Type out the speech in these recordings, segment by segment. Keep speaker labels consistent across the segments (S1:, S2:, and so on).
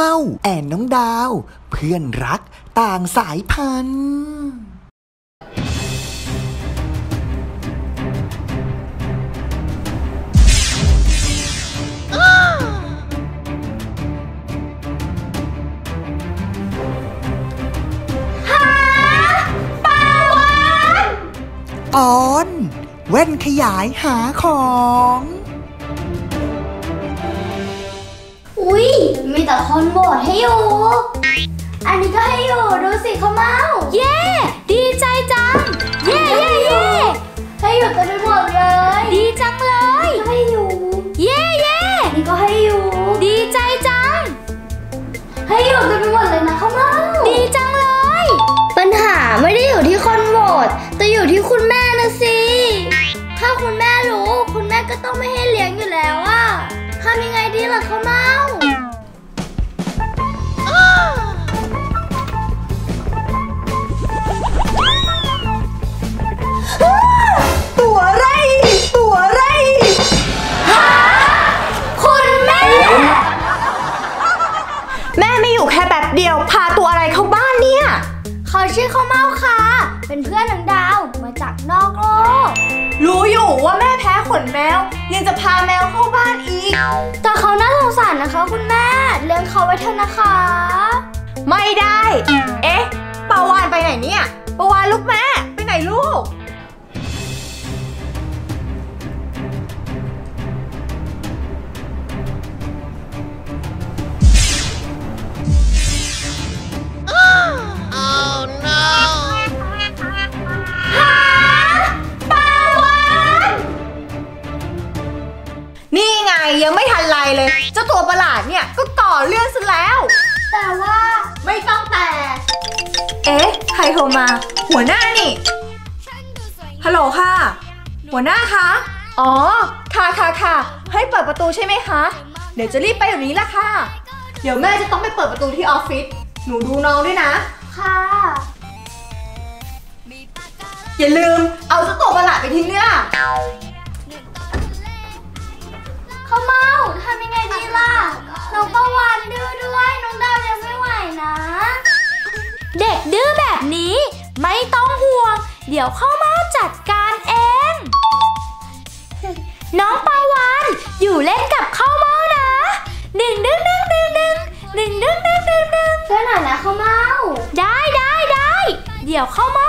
S1: เมาแอนน้องดาว เพื่อนรักต่างสายพันธุ์ตอน แว่นขยายหาของ
S2: แต่คนโหวตให้อยู่ อันนี้ก็ให้อยู่ดูสิเขาเมา เย้ ดีใจจัง เย้เย้เย้ให้อยู่เต็มไปหมดเลย ดีจังเลย ให้อยู่ เย้เย้นี่ก็ให้อยู่ ดีใจจัง ให้อยู่เต็มไปหมดเลยนะเขาเมาดีจังเลย ปัญหาไม่ได้อยู่ที่คนโหวตแต่อยู่ที่คุณแม่นะสิ ถ้าคุณแม่รู้ คุณแม่ก็ต้องไม่ให้เลี้ยงอยู่แล้วอะทำยังไงดีล่ะเขาเมา แพ้
S3: ขนแมว ยังจะพาแมวเข้าบ้านอีก
S2: แต่เขาน่าสงสารนะคะคุณแม่ เลี้ยงเขาไว้เถอะนะคะ
S3: ไม่ได้ เอ๊ะปาวานไปไหนเนี่ยปาวานลูกแม่ ไปไหนลูก ตัวประหลาดเนี่ยก็ก่อเรื่องซะแล้ว
S2: แต่ว่า
S3: ไม่ต้องแต่ เอ๊ะ ใครโทรมา หัวหน้านี่ ฮัลโหลค่ะ หัวหน้าคะ อ๋อ ค่ะค่ะค่ะ ให้เปิดประตูใช่ไหมคะ เดี๋ยวจะรีบไปเดี๋ยวนี้ละค่ะ เดี๋ยวแม่จะต้องไปเปิดประตูที่ออฟฟิศ หนูดูน้องด้วยนะ
S2: ค่ะ
S3: อย่าลืมเอาเจ้าตัวประหลาดไปทิ้งเนี่ย
S2: ข้าว เมาทำยังไงดีล่ะ น้องประวันดื้อด้วย น้องดาวยังไม่ไหวนะ เด็กดื้อแบบนี้ ไม่ต้องห่วง เดี๋ยวข้าวเมาจัดการเอง น้องปาวานอยู่เล่นกับข้าวเมานะหนึ่งดึงดึงดึงดึงหนึ่งดึงดึงดึงดึงช่วยหน่อยนะข้าวเมา ได้ได้ได้ เดี๋ยวข้าวเมา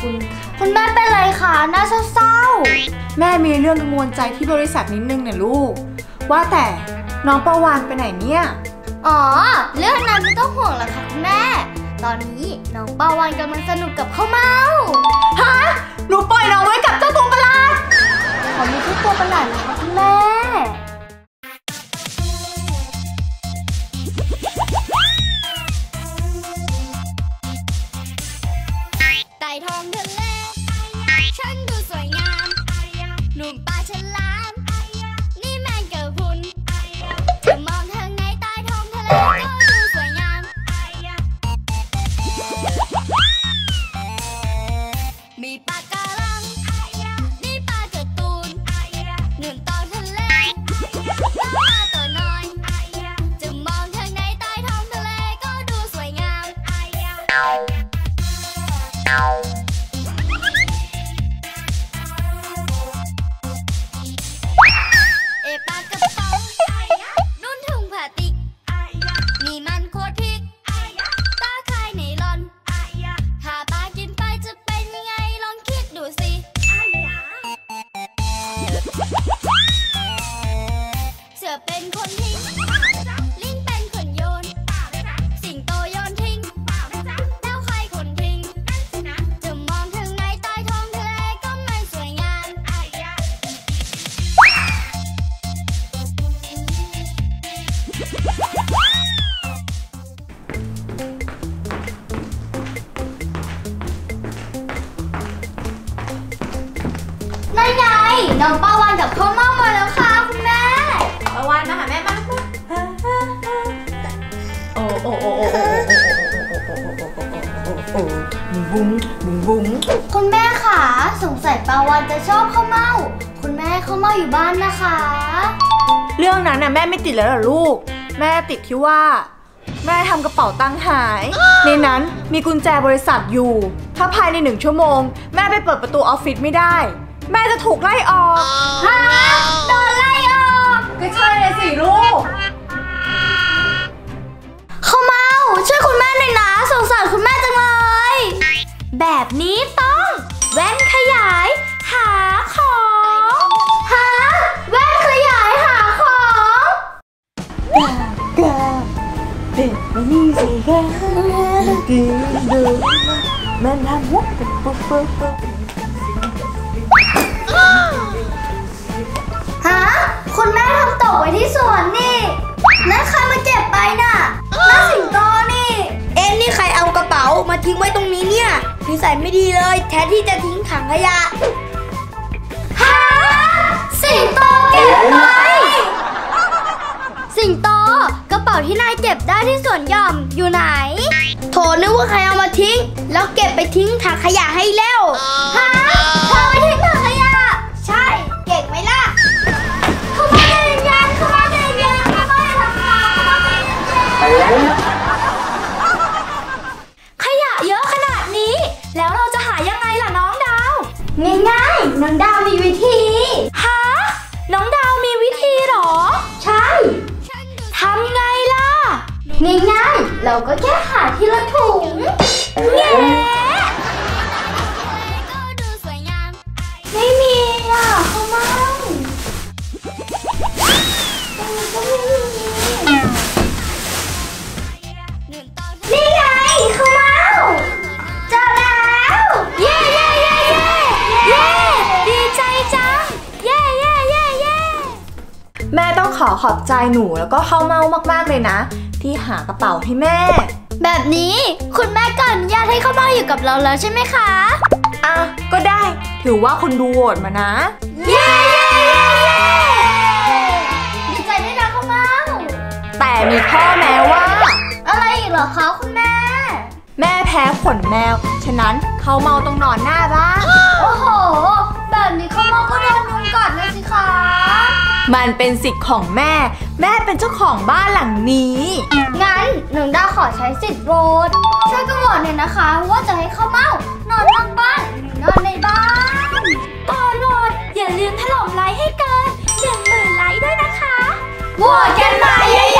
S2: คุณค่ะๆคุ
S3: ณ
S2: แม่เป็นไรคะหน้าเศร้า
S3: แม่มีเรื่องกังวลใจที่บริษัทนิดนึงเนี่ยลูก ว่าแต่น้องประวานไปไหนเนี่ย
S2: ๆอ๋อ เรื่องนั้นไม่ต้องห่วงหรอกค่ะคุณแม่ ตอนนี้น้องปาวานกำลังสนุกกับข้าวเมา
S3: ฮะ หนูปล่อยน้องไว้กับเจ้าตัวประหลาด
S2: เขามีทุกตัวประหลาดเลยค่ะ
S4: เอปากระป๋องนุ่นถุงพลาติกนี่มันโคตรพริกตาคายไน น้องป้าวา
S2: นกับพ่อเม่ามาแล้วค่ะคุณแม่
S3: ป้าวานมาหาแม่มาโอ้โอ้โอ้โอ้โอ้โอ้บุ้งบุ้งบุ้ง
S2: คุณแม่ค่ะสงสัยป้าวานจะชอบข้าวเม่าคุณแม่ข้าวเม่าอยู่บ้านนะคะ
S3: เรื่องนั้นน่ะแม่ไม่ติดแล้วหรอลูก แม่ติดที่ว่า แม่ทำกระเป๋าตังค์หาย ในนั้นมีกุญแจบริษัทอยู่ ถ้าภายในหนึ่งชั่วโมง แม่ไปเปิดประตูออฟฟิศไม่ได้ แม่จะถูกไล่ออก
S2: ฮะโดนไล่ออก
S3: ก็ใช่เลยสิลูก
S2: ข้าวเม่าช่วยคุณแม่หน่อยนะสงสารคุณแม่จังเลย แบบนี้ต้องแว่นขยาย หาของหาแว่นขยายหาของ
S3: กาเด็กไม่มีสิแกดีดูแม่ทำวุ้บปุ๊บปุ๊บปุ๊บ
S2: ทำตกไว้ที่สวนนี่นั่นใครมาเก็บไปน่ะน่าสิงโตนี่
S5: เอ็นนี่ใครเอากระเป๋ามาทิ้งไว้ตรงนี้เนี่ยนิสัยไม่ดีเลย แทนที่จะทิ้งถังขยะ
S2: ฮะสิงโตเก็บไป สิงโตกระเป๋าที่นายเก็บได้ที่สวนหย่อมอยู่ไหน
S5: โถนึกว่าใครเอามาทิ้ง แล้วเก็บไปทิ้งถังขยะให้แล้ว
S2: ง่ายๆ เราก็แค่หาทีละถุงแง่
S4: ก็ดูสวยงาม
S2: ไม่มีอะเขาเมาตรงนี้ก็ไม่มี
S4: หนึ่งตอน
S2: นี่ไงเขาเมาเจอแล้วเย้เย้เย้เย้เย้ดีใจจังเย้เย้เย้เย้
S3: แม่ต้องขอขอบใจหนูแล้วก็ข้าวเมามากๆเลยนะ ที่หากระเป๋าให้แม่
S2: แบบนี้คุณแม่ก็อนุญาตให้เขาเมาอยู่กับเราแล้วใช่ไหมคะ
S3: อะ ก็ได้ ถือว่าคุณดูโหวตมานะ
S2: เย้เย้เย้เย้ดีใจด้วยนะเขาเมา
S3: แต่มีข้อแม้ว่า
S2: อะไรอีกเหรอคะคุณแม่
S3: แม่แพ้ขนแมว ฉะนั้นเขาเมาต้องนอนหน้าบ้าน
S2: โอ้โห แบบนี้เขาเมาก็โดนยุงกัดเลยสิคะ
S3: มันเป็นสิทธิ์ของแม่ แม่เป็นเจ้าของบ้านหลังนี้
S2: งั้นหนึ่งดาขอใช้สิทธิ์โหวตช่วยกันโหวตหน่อยนะคะ ว่าจะให้เข้าเม่านอนนอกบ้านนอนในบ้านตอน
S4: โหวตอย่าลืมถล่มไลค์
S2: ให้เกิน
S4: หนึ่งหมื่นไลค์ด้วยนะคะ
S2: โหวตกันมาเยอะ